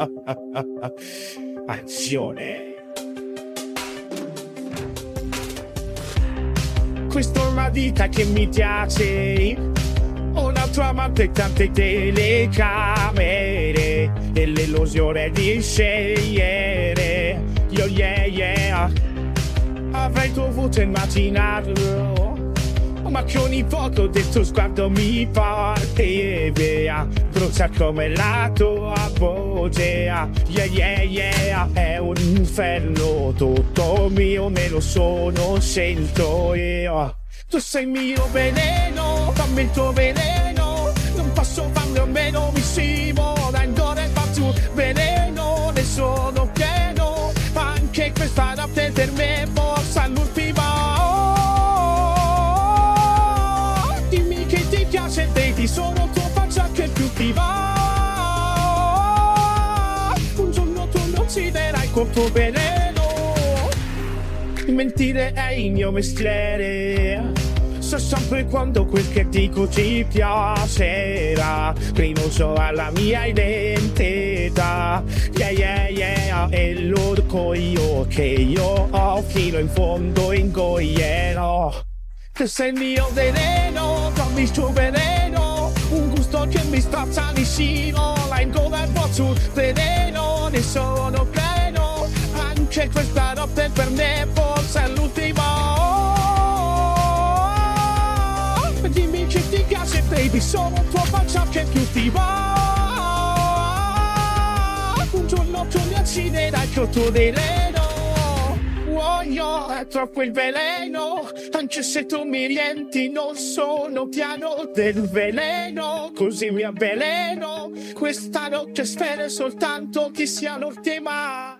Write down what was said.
Azione. Una vita che mi piace. Una tua amante tante telecamere. E l'illusione di scegliere. Io yeah yeah. Avrei dovuto immaginarlo. Ma che ogni volta del tuo sguardo mi porti via Brucia come la tua voce Yeah yeah yeah È un inferno tutto mio Me lo sono scelto io. Tu sei mio veleno Fammi il tuo veleno Non posso farne a meno Mi scivola cuore Ma tu veleno Ne sono pieno Anche questa notte per me ti va. Un giorno tu mi ucciderai col tuo veleno. Mentire è il mio mestiere. So sempre quando quel che dico ti piacerà. Rinuso alla mia identità. Yeah yeah yeah E lo dico io che io ho Fino in fondo ingoierò. Tu sei il mio veleno Dammi il tuo veleno gusto che mi straccia mi scivola In gola e sul veleno Ne sono pieno. Anche questa notte per me forse è l'ultima. Dimmi che ti piace baby Sono tua faccia che più ti va. Un giorno tu mi ucciderai col tuo veleno È troppo il veleno. Anche se tu mi rienti Non sono piano del veleno. Così mi avveleno. Questa notte spero soltanto che sia l'ultima